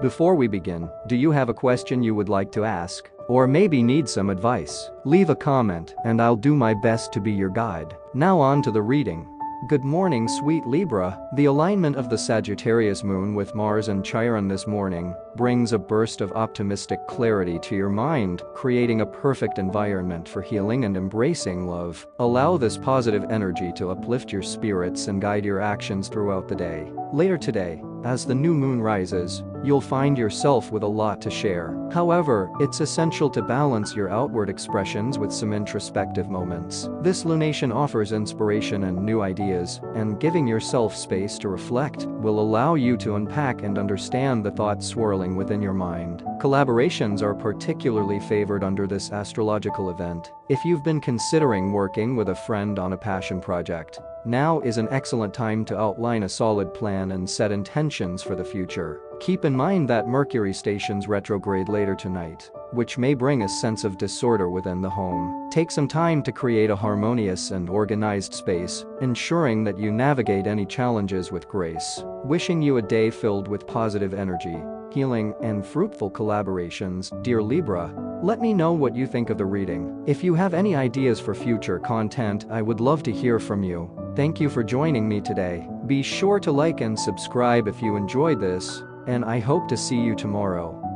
Before we begin, do you have a question you would like to ask? Or maybe need some advice? Leave a comment and I'll do my best to be your guide. Now on to the reading. Good morning sweet Libra, the alignment of the Sagittarius moon with Mars and Chiron this morning brings a burst of optimistic clarity to your mind, creating a perfect environment for healing and embracing love. Allow this positive energy to uplift your spirits and guide your actions throughout the day. Later today, as the new moon rises, you'll find yourself with a lot to share. However, it's essential to balance your outward expressions with some introspective moments. This lunation offers inspiration and new ideas, and giving yourself space to reflect will allow you to unpack and understand the thoughts swirling within your mind. Collaborations are particularly favored under this astrological event. If you've been considering working with a friend on a passion project, now is an excellent time to outline a solid plan and set intentions for the future. Keep in mind that Mercury stations retrograde later tonight, which may bring a sense of disorder within the home. Take some time to create a harmonious and organized space, ensuring that you navigate any challenges with grace. Wishing you a day filled with positive energy, healing, and fruitful collaborations, dear Libra. Let me know what you think of the reading. If you have any ideas for future content, I would love to hear from you. Thank you for joining me today. Be sure to like and subscribe if you enjoyed this, and I hope to see you tomorrow.